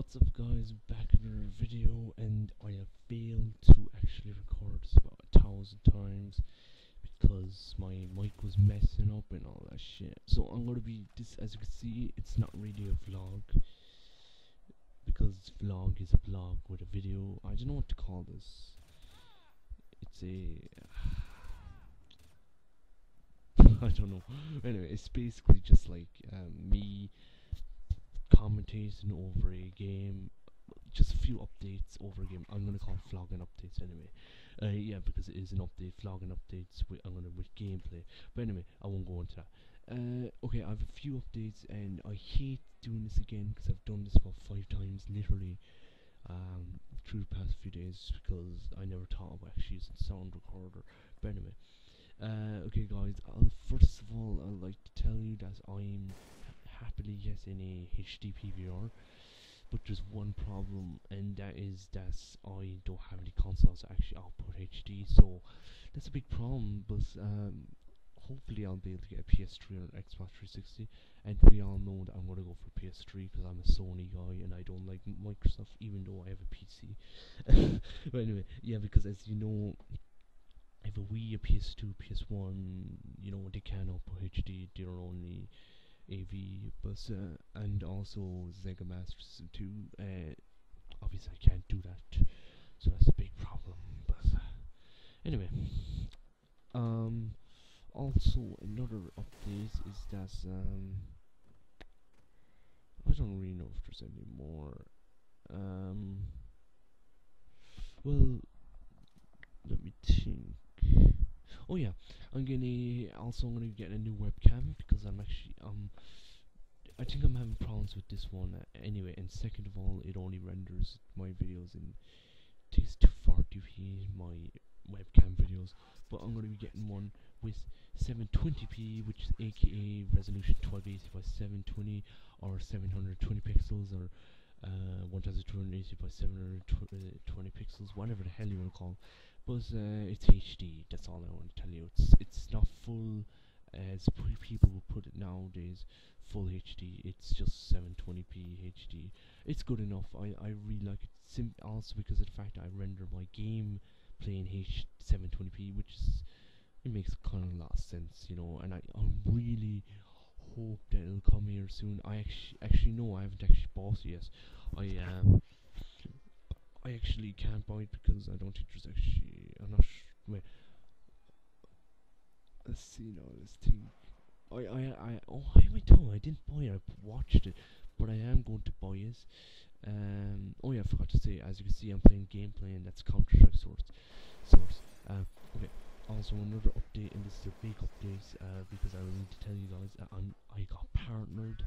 What's up guys, back in another video and I have failed to actually record this about a thousand times because my mic was messing up and all that shit. So I'm gonna be this as you can see it's not really a vlog because vlog is a vlog with a video. I don't know what to call this. It's a I don't know. Anyway, it's basically just like um, me commentating over a game, just a few updates over a game. I'm gonna call vlogging updates anyway. Uh, yeah, because it is an update, vlogging updates. With, I'm gonna with gameplay. But anyway, I won't go into that. Uh, okay, I have a few updates, and I hate doing this again because I've done this about five times, literally, um, through the past few days because I never thought of actually using sound recorder. But anyway, uh, okay, guys. I'll, first of all, I'd like to tell you that I'm happily getting a HD PVR, but there's one problem, and that is that I don't have any consoles that actually output HD, so that's a big problem. But um, hopefully, I'll be able to get a PS3 or an Xbox 360. And we all know that I'm gonna go for PS3 because I'm a Sony guy and I don't like Microsoft, even though I have a PC. but anyway, yeah, because as you know, if a Wii, a PS2, PS1, you know, they can output HD. They're only AV, but uh, and also Sega Master System 2. Uh, obviously, I can't do that, so that's a big problem. But uh, anyway, um, also another update is that um, I don't really know if there's any more. Um, well, let me think. Oh yeah, I'm gonna also I'm gonna get a new webcam because I'm actually um I think I'm having problems with this one uh, anyway. And second of all, it only renders my videos in takes too far to view my webcam videos. But I'm gonna be getting one with 720p, which is aka resolution 1280 by 720 or 720 pixels or uh, 1280 by 720 pixels, whatever the hell you want to call. But uh, it's HD. That's all I want to tell you. It's it's not full as people will put it nowadays. Full HD. It's just 720p HD. It's good enough. I I really like it. Sim also because of the fact that I render my game playing H 720p, which is it makes kind of a lot of sense, you know. And I I really hope that it'll come here soon. I actually actually no, I haven't actually bought it yet. I um I actually can't buy it because I don't think there's actually I'm not sh- wait. Let's see now. Let's think. I I I oh I went down. I didn't buy it. I watched it, but I am going to buy it. Um. Oh yeah, I forgot to say. As you can see, I'm playing gameplay, and that's Counter Strike Source. Source. Um. Okay. Also, another update, and this is a big update uh, because I need to tell you guys that I'm I got partnered,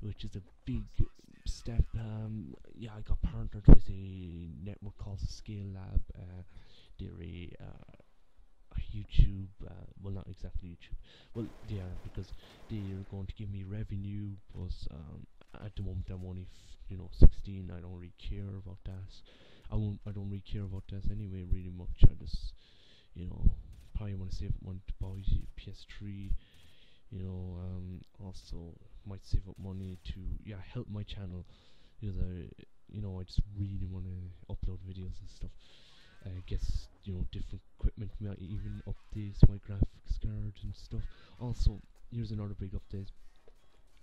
which is a big step. Um, yeah, I got partnered with a network called Scale Lab. Uh, they're a, uh, YouTube, uh, well, not exactly YouTube. Well, yeah, because they're going to give me revenue. But um, at the moment, I'm only, you know, 16. I don't really care about that. I won't. I don't really care about that anyway. Really much. I just, you know, probably want to save up money to buy a PS3 you know um also might save up money to yeah help my channel because you know I just really want to upload videos and stuff. I guess you know different equipment might even update my graphics card and stuff. Also here's another big update.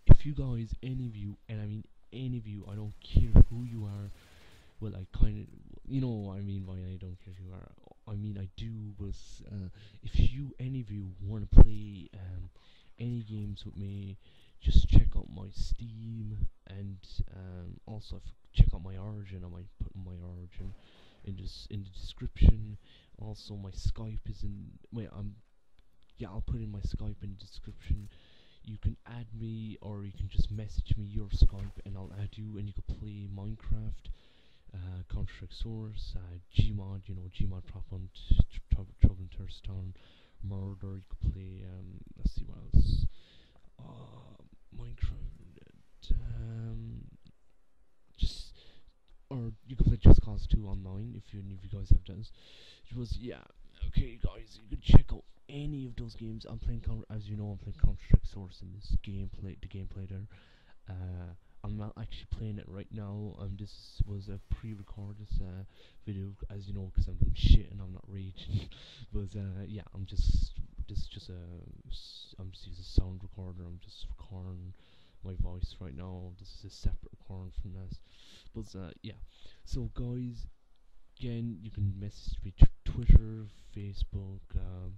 If you guys any of you and I mean any of you I don't care who you are well I kind of you know what I mean by I don't care who you are. I mean I do was uh, if you any of you want to play um, any games with me, just check out my Steam and um, also check out my Origin. I might put my Origin in this in the description. Also, my Skype is in. Wait, I'm. Yeah, I'll put in my Skype in the description. You can add me, or you can just message me your Skype, and I'll add you, and you can play Minecraft, uh, Counter Strike Source, uh, Gmod. You know, Gmod Prop Hunt, Trouble in Terrorist Town murder. You could play. Um, let's see what else. Uh, Minecraft. Um, just or you could play Just Cause 2 online if you if you guys have done. It was yeah. Okay, guys, you can check out any of those games. I'm playing as you know, I'm playing Counter Strike Source in this gameplay. The gameplay there. Uh, I'm not actually playing it right now. Um, this was a pre-recorded uh, video, as you know, because I'm doing shit and I'm not raging. but uh, yeah, I'm just this is just a I'm just using a sound recorder. I'm just recording my voice right now. This is a separate recording from this. But uh, yeah, so guys, again, you can message me Twitter, Facebook, um,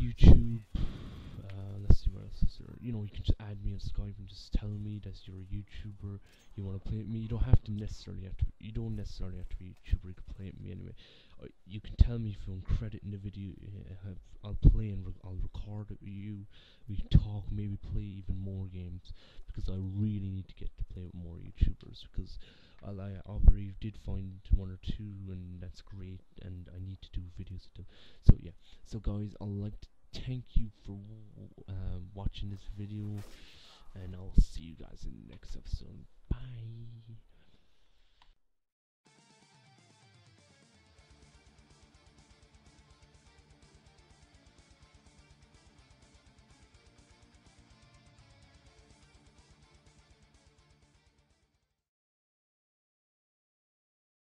YouTube. Uh, let's see what else is there. You know, you can just add me on Skype and just tell me that you're a YouTuber. You want to play with me. You don't have to necessarily have to. You don't necessarily have to be a YouTuber. You can play with me anyway. Uh, you can tell me if you want credit in the video. Uh, I'll play and I'll record it with you. We can talk, maybe play even more games because I really need to get play with more YouTubers because I already did find one or two and that's great and I need to do videos with them. So yeah. So guys, I'd like to thank you for um, watching this video, and I'll see you guys in the next episode. Bye.